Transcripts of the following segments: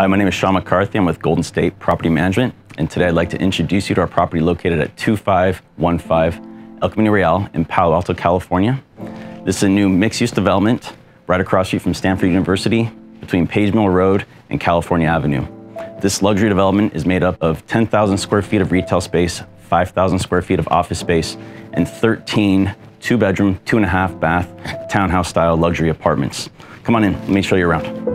Hi, my name is Sean McCarthy. I'm with Golden State Property Management, and today I'd like to introduce you to our property located at 2515 El Camino Real in Palo Alto, California. This is a new mixed-use development right across street from Stanford University between Page Mill Road and California Avenue. This luxury development is made up of 10,000 square feet of retail space, 5,000 square feet of office space, and 13 two bedroom, two and a half bath, townhouse style luxury apartments. Come on in, let me show you around.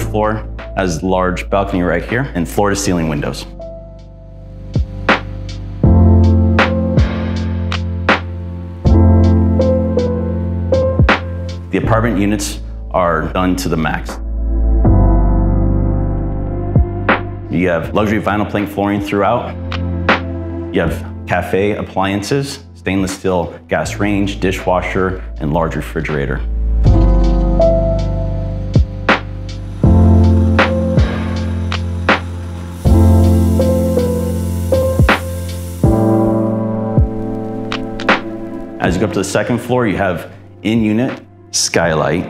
First floor has large balcony right here and floor to ceiling windows. The apartment units are done to the max. You have luxury vinyl plank flooring throughout. You have cafe appliances, stainless steel gas range, dishwasher, and large refrigerator. As you go up to the second floor, you have in-unit skylight,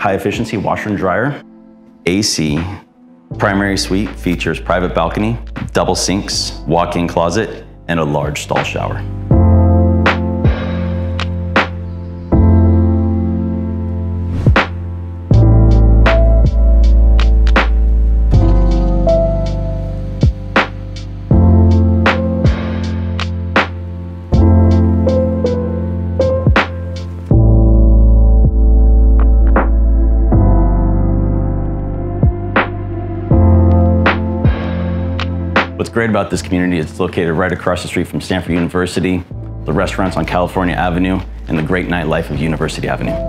high efficiency washer and dryer, AC, primary suite features private balcony, double sinks, walk-in closet, and a large stall shower. What's great about this community is it's located right across the street from Stanford University, the restaurants on California Avenue, and the great nightlife of University Avenue.